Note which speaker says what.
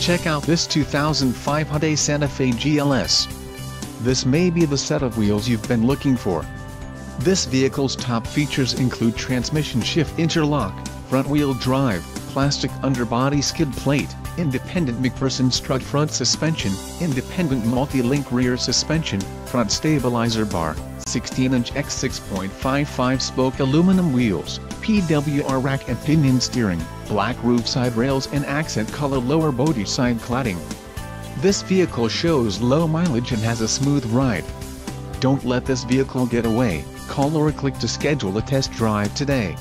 Speaker 1: Check out this 2005 Hyundai Santa Fe GLS. This may be the set of wheels you've been looking for. This vehicle's top features include transmission shift interlock, front-wheel drive, plastic underbody skid plate, independent MacPherson strut front suspension, independent multi-link rear suspension, front stabilizer bar, 16-inch x 6.55 spoke aluminum wheels, PWR rack and pinion steering, black roof side rails and accent color lower body side cladding. This vehicle shows low mileage and has a smooth ride. Don't let this vehicle get away, call or click to schedule a test drive today.